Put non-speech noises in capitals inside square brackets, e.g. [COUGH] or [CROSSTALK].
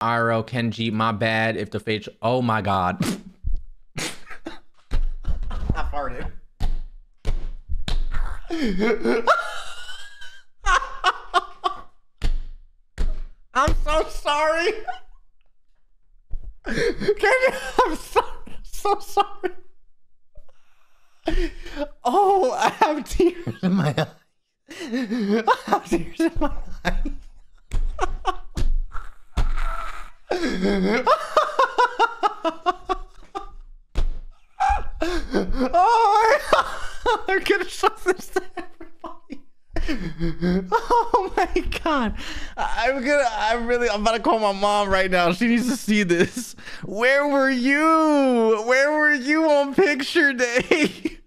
IRL Kenji, my bad if the facial. Oh my god. I farted. I'm so sorry. Kenji, I'm so, so sorry. Oh, I have tears in my eyes. I have tears in my eyes. Oh, [LAUGHS] I'm gonna show this to everybody. Oh my god. I'm gonna I'm really I'm about to call my mom right now. She needs to see this. Where were you? Where were you on picture day? [LAUGHS]